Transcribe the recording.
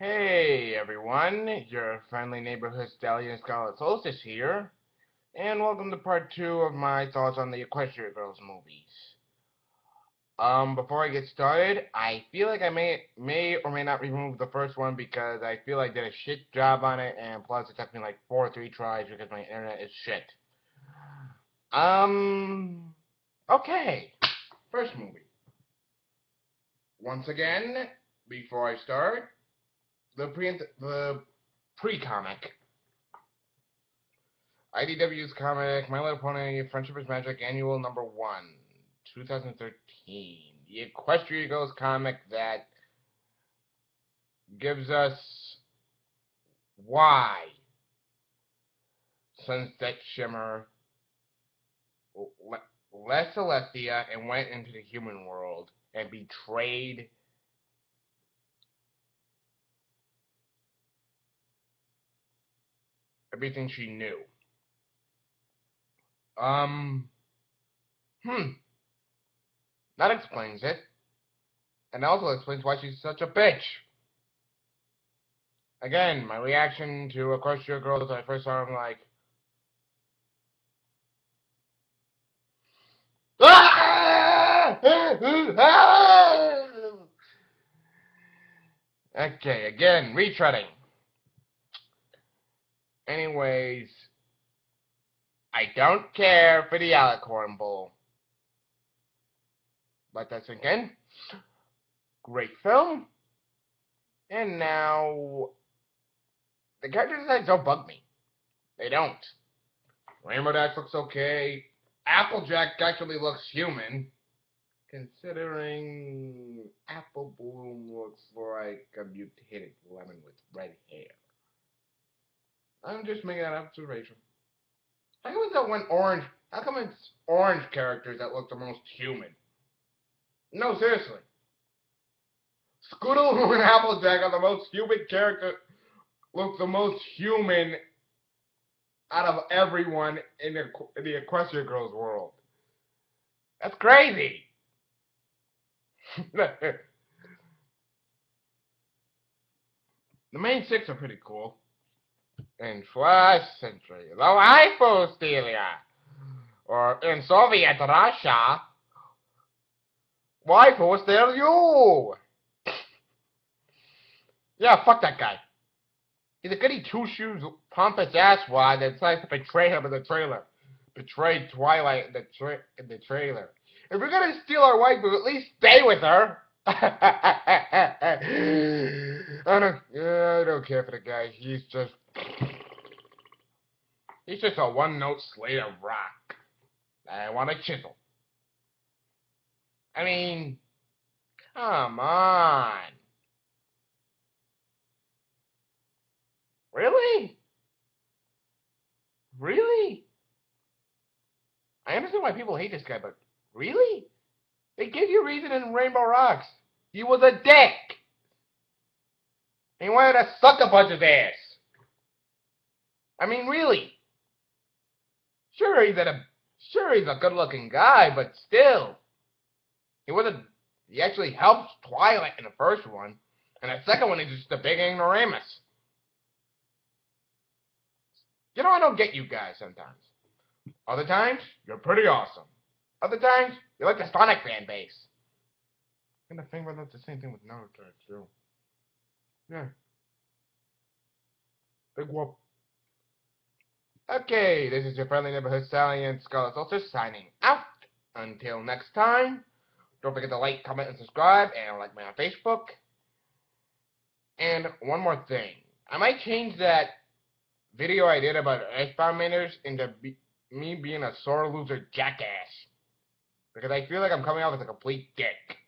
Hey everyone, your friendly neighborhood stallion Scarlet Solstice here, and welcome to part two of my thoughts on the Equestria Girls movies. Um, before I get started, I feel like I may may or may not remove the first one because I feel I did a shit job on it, and plus it took me like four or three tries because my internet is shit. Um, okay, first movie. Once again, before I start, the pre the pre comic. IDW's comic My Little Pony Friendship is Magic Annual Number One, 2013. The Equestria Girls comic that gives us why Sunset Shimmer left Celestia and went into the human world and betrayed everything she knew. Um, hmm. That explains it. And also explains why she's such a bitch. Again, my reaction to Equestria Girls when I first saw them, like, okay, again, retreading. Anyways, I don't care for the Alicorn Bowl. Let that sink in. Great film. And now, the character designs don't bug me. They don't. Rainbow Dash looks okay. Applejack actually looks human. Considering Apple Bloom looks like a mutated lemon with red hair. I'm just making an observation. How come that one orange? How come it's orange characters that look the most human? No, seriously. Scootaloo and Applejack are the most human character. Look the most human out of everyone in the, in the Equestria Girls world. That's crazy. the main six are pretty cool in Flash Sentry, the waifu Stelia, or in Soviet Russia, waifu still you. Yeah, fuck that guy. He's a goody two shoes pompous asswad that decides to betray him in the trailer. Betray Twilight in the, tra in the trailer. If you're gonna steal our waifu, at least stay with her. I don't, I don't care for the guy. He's just He's just a one-note slate of rock. I want a chisel. I mean, come on. Really? Really? I understand why people hate this guy, but really? They give you reason in Rainbow Rocks. He was a dick. He wanted to suck a bunch of ass. I mean, really. Sure, he's a sure he's a good-looking guy, but still, he wasn't. He actually helped Twilight in the first one, and the second one he's just a big ignoramus. You know, I don't get you guys sometimes. Other times, you're pretty awesome. Other times, you're like the Sonic fan base. And I think that's the same thing with Naruto too. Yeah. Big whoop. Okay, this is your friendly neighborhood Sally and Scarlet Solstice, signing out. Until next time, don't forget to like, comment, and subscribe, and like me on Facebook. And one more thing. I might change that video I did about Earthbound Miners into be me being a sore loser jackass. Because I feel like I'm coming off as a complete dick.